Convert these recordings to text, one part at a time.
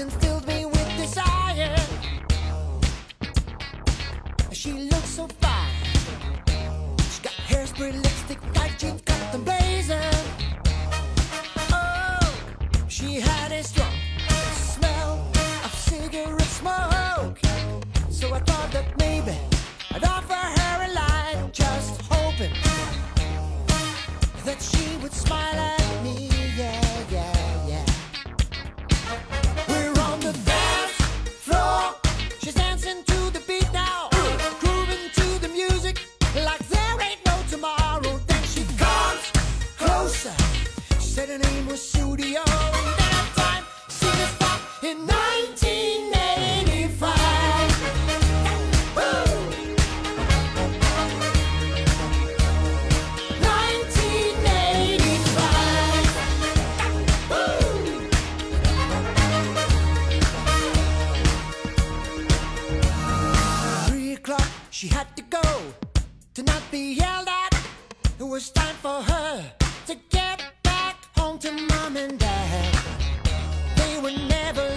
and filled me with desire. She looks so fine. She got hairspray, lipstick, tight jeans, cut them blazing. Oh, she had a strong smell of cigarette smoke. So I thought that maybe I'd offer her a light, just hoping that she would smile said her name was Studio. And that time she was back in 1985. Woo! 1985. Woo! Three o'clock, she had to go to not be yelled at. It was time to mom and dad. They were never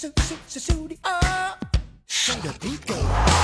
shoot, shoot, shoot, shoot it up. Shoot a beat go.